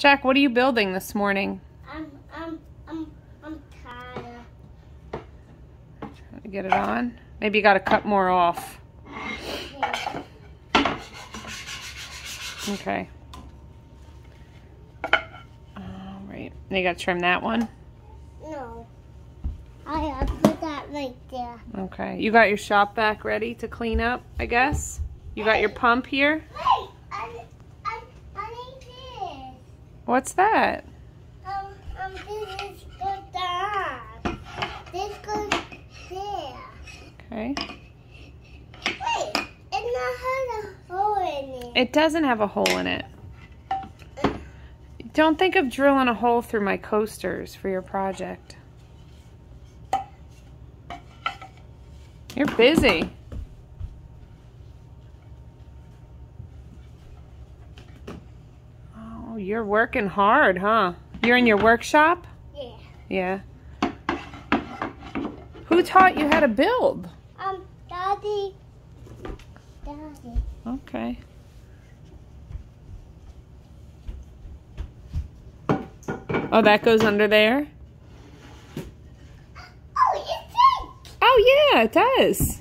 Jack, what are you building this morning? I'm I'm I'm I'm tired. Trying to get it on. Maybe you got to cut more off. Okay. All right. Now you got to trim that one. No. I have to put that right there. Okay. You got your shop back ready to clean up, I guess? You got your pump here? Wait, I I I need this. What's that? Um um this is good down. This goes there. Okay. Wait, it not has a hole in it. It doesn't have a hole in it. Don't think of drilling a hole through my coasters for your project. You're busy. Oh, you're working hard, huh? You're in your workshop? Yeah. Yeah. Who taught you how to build? Um, Daddy. Daddy. Okay. Oh, that goes under there? Oh, it's thick. Oh, yeah, it does.